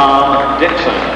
Tom Dixon.